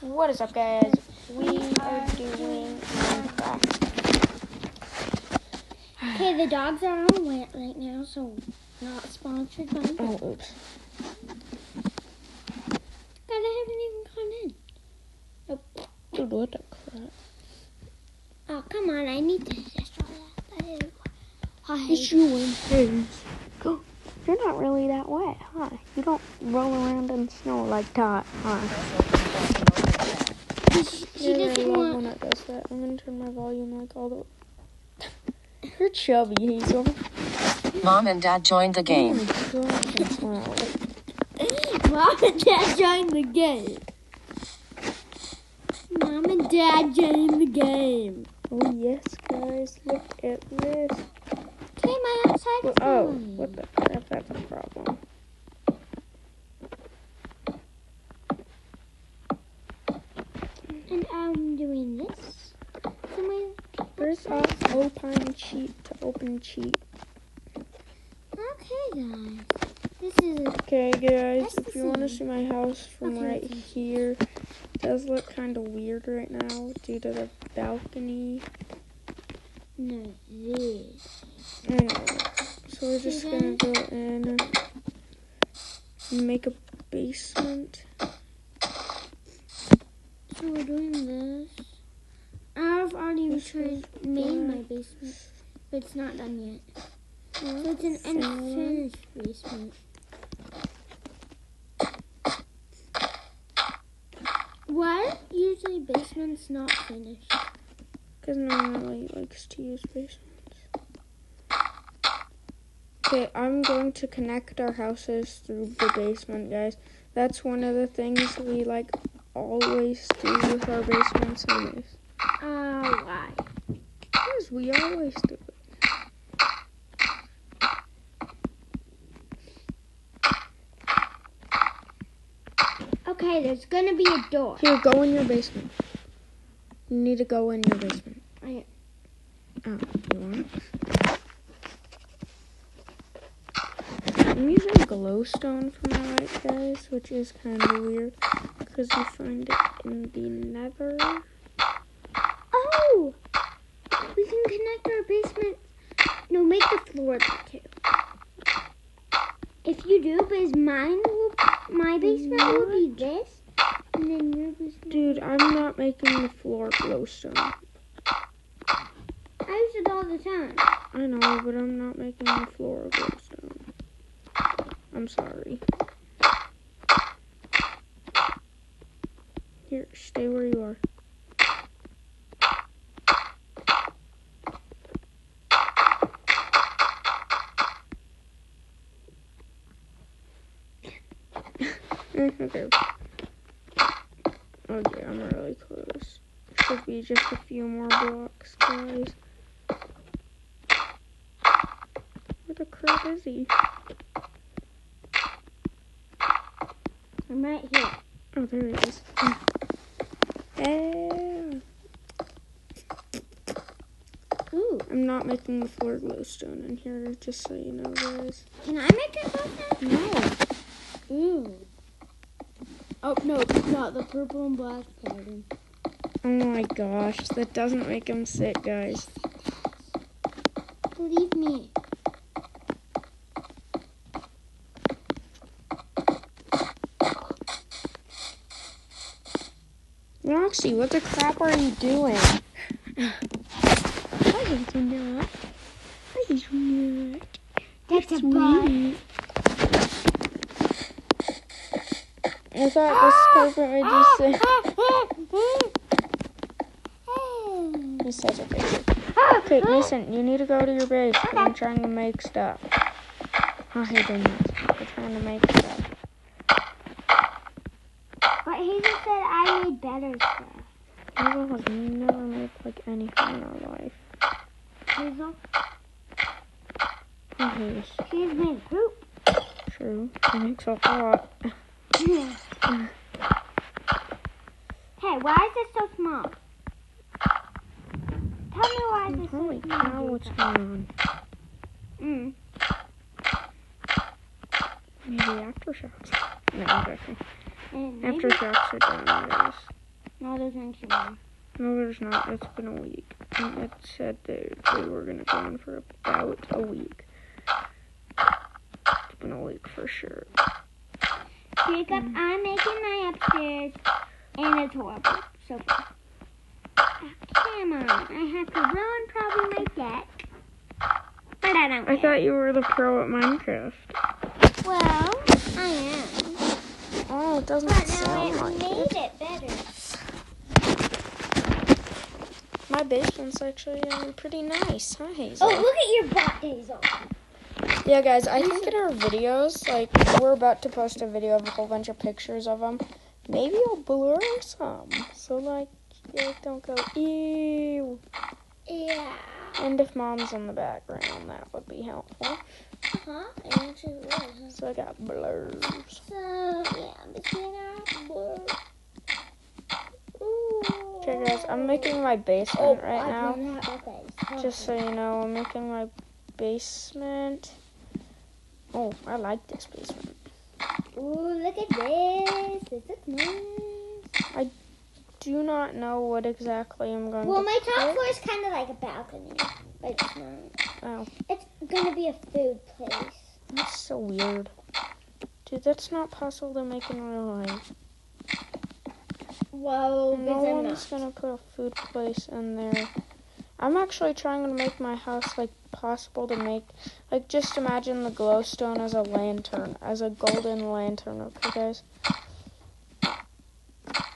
What is up, guys? We are doing Minecraft. Okay, the dogs are on wet right now, so not sponsored by. Oh, oops. God, I haven't even gone in. Dude, what the crap? Oh, come on, I need to destroy that. That I hate you in face. Go. You're not really that wet, huh? You don't roll around in snow like that, huh? She, she doesn't want. when it does that. I'm gonna turn my volume like all the way. You're chubby, Hazel. Mom and Dad joined the Oh game. my God. Mom and Dad joined the game. Mom and Dad joined the game. Oh yes, guys, look at this. My outside Well, oh, what the crap? That's a problem. And I'm doing this. So my First off, open cheat to open cheat. okay, guys. This is Okay, guys, if you want to see my house from Okay, right okay. here, it does look kind of weird right now due to the balcony. no this. I know. So we're just gonna go in and make a basement. So we're doing this. I've already This tried made my basement, but it's not done yet. So it's an unfinished basement. Why usually basements not finished? Because no one really likes to use basements. Okay, I'm going to connect our houses through the basement, guys. That's one of the things we like always do with our basements anyways. Uh, why? Because we always do it. Okay, there's gonna be a door. Here, go in your basement. You need to go in your basement. I- Oh, you want? I'm using glowstone for my light, guys, which is kind of weird because you find it in the nether. Oh! We can connect our basement. No, make the floor that too. If you do, because mine will, my basement will be this, and then your basement. Dude, I'm not making the floor glowstone. I use it all the time. I know, but I'm not making the floor glowstone. I'm sorry. Here, stay where you are. Mm, okay. Okay, I'm really close. Should be just a few more blocks, guys. Where the crap is he? I'm right here. Oh, there it is. Oh. Ooh, I'm not making the floor glowstone in here, just so you know, guys. can I make it that? No. Ooh. Oh no, not the purple and black pattern. Oh my gosh, that doesn't make him sick, guys. Believe me. Roxy, what the crap are you doing? I hate you not. I hate you not. That's a bug. I thought this carpet made you sick. He's such a baby. Okay, listen, you need to go to your base. 'cause I'm trying to make stuff. Oh, hey, goodness. We're trying to make stuff. But Hazel said Better stuff. Hazel has never made like anything in her life. Hazel, Oh, Hazel. she's made poop. True. She makes a lot. hey, why is it so small? Tell me why this is it so Holy small. cow, what's going on? Mm. Maybe aftershocks. No, I'm joking. Aftershocks are done, guys. No, there's actually one. No, there's not. It's been a week. And it said that they were going to go on for about a week. It's been a week for sure. Jacob, Mm. I'm making my upstairs, and it's horrible so far. Come on, I have to ruin probably my deck. But I don't I care. thought you were the pro at Minecraft. Well, I am. Oh, it doesn't But now sound I like made it. it better. My basement's actually um, pretty nice, huh, Hazel? Oh, look at your bot Hazel. Yeah, guys, I think in our videos, like, we're about to post a video of a whole bunch of pictures of them. Maybe I'll blur some. So, like, guys don't go, ew. Yeah. And if mom's in the background, that would be helpful. Huh? It actually was. So I got blurs. So, yeah, between our blue. Ooh. Okay, guys, I'm making my Oh, basement right oh, I now. Okay. Just so you know, I'm making my basement. Oh, I like this basement. Ooh, look at this. This looks nice. I do not know what exactly I'm going Well, to Well, my top floor is kind of like a balcony, but it's not. Oh, It's gonna be a food place. that's so weird. Dude, that's not possible to make in real life. Whoa, No one's gonna put a food place in there. I'm actually trying to make my house like possible to make. Like, just imagine the glowstone as a lantern, as a golden lantern. Okay, guys.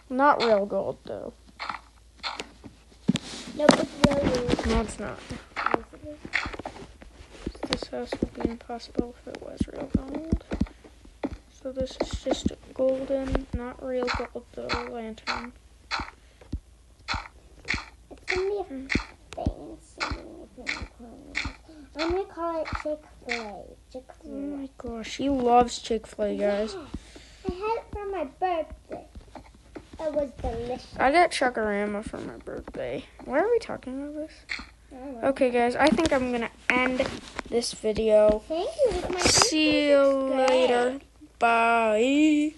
Not real gold though. Nope, it's really weird. No, it's not. This house would be impossible if it was real gold. So this is just golden, not real gold oh, though, lantern. It's gonna be a hmm. thing. in the. I'm gonna call it Chick Fil A. Chick Fil A. Oh my gosh, he loves Chick Fil A, guys. I had it for my birthday. It was delicious. I got Chuckarama for my birthday. Why are we talking about this? I don't know. Okay, guys, I think I'm gonna end this video. Thank you. My See you later. Bye.